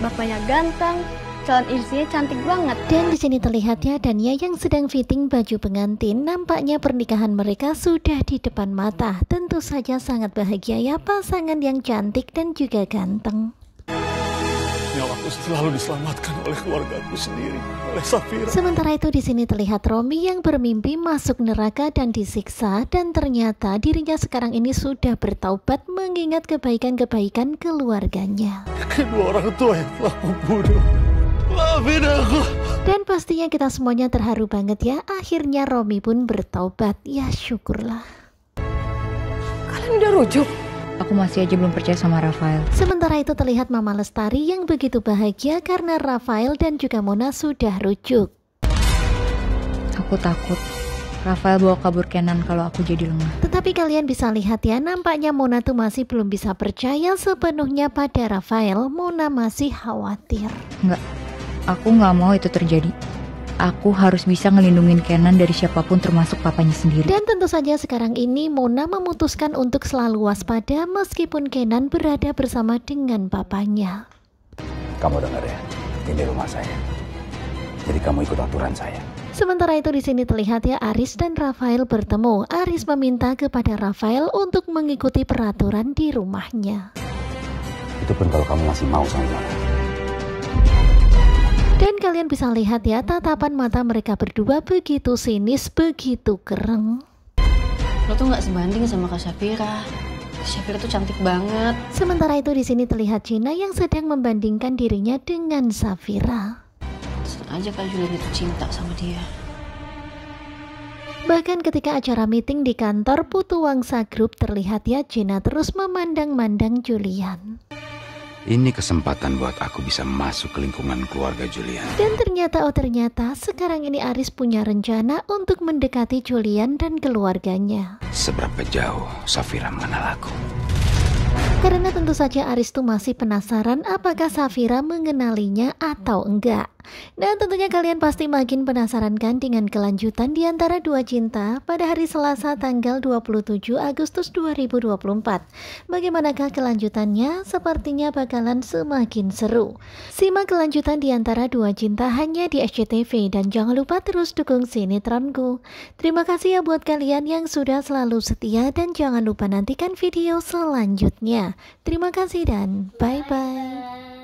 bapaknya ganteng, calon istrinya cantik banget. Dan di sini terlihat ya Dania yang sedang fitting baju pengantin. Nampaknya pernikahan mereka sudah di depan mata. Tentu saja sangat bahagia ya pasangan yang cantik dan juga ganteng. Nyawaku selalu diselamatkan oleh keluargaku sendiri, oleh Safira. Sementara itu di sini terlihat Romi yang bermimpi masuk neraka dan disiksa dan ternyata dirinya sekarang ini sudah bertaubat mengingat kebaikan-kebaikan keluarganya. Kedua orang tua yang telah membunuh. Maafin aku. Dan pastinya kita semuanya terharu banget ya. Akhirnya Romi pun bertaubat. Ya syukurlah. Kalian udah rujuk? Aku masih aja belum percaya sama Rafael. Sementara itu terlihat Mama Lestari yang begitu bahagia karena Rafael dan juga Mona sudah rujuk. Aku takut. Rafael bawa kabur Kenan kalau aku jadi lemah. Tetapi kalian bisa lihat ya, nampaknya Mona tuh masih belum bisa percaya sepenuhnya pada Rafael. Mona masih khawatir. Enggak, aku nggak mau itu terjadi. Aku harus bisa ngelindungin Kenan dari siapa pun termasuk papanya sendiri. Dan tentu saja sekarang ini Mona memutuskan untuk selalu waspada meskipun Kenan berada bersama dengan papanya. Kamu dengar ya, ini rumah saya. Jadi kamu ikut aturan saya. Sementara itu di sini terlihat ya Aris dan Rafael bertemu. Aris meminta kepada Rafael untuk mengikuti peraturan di rumahnya. Itu pun kalau kamu masih mau sama Mona. Dan kalian bisa lihat ya tatapan mata mereka berdua begitu sinis, begitu kereng. Lo tuh nggak sebanding sama Kak Syafira. Kak Syafira tuh cantik banget. Sementara itu di sini terlihat Cina yang sedang membandingkan dirinya dengan Safira. Senang aja Kak Julian itu cinta sama dia. Bahkan ketika acara meeting di kantor Putu Wangsa Group terlihat ya Cina terus memandang-mandang Julian. Ini kesempatan buat aku bisa masuk ke lingkungan keluarga Julian. Dan ternyata oh ternyata sekarang ini Aris punya rencana untuk mendekati Julian dan keluarganya. Seberapa jauh Safira mengenal aku? Karena tentu saja Aris tuh masih penasaran apakah Safira mengenalinya atau enggak. Dan tentunya kalian pasti makin penasaran kan dengan kelanjutan di antara dua cinta pada hari Selasa tanggal 27 Agustus 2024. Bagaimanakah kelanjutannya? Sepertinya bakalan semakin seru. Simak kelanjutan di antara dua cinta hanya di SCTV dan jangan lupa terus dukung sinetronku. Terima kasih ya buat kalian yang sudah selalu setia dan jangan lupa nantikan video selanjutnya. Terima kasih dan bye-bye.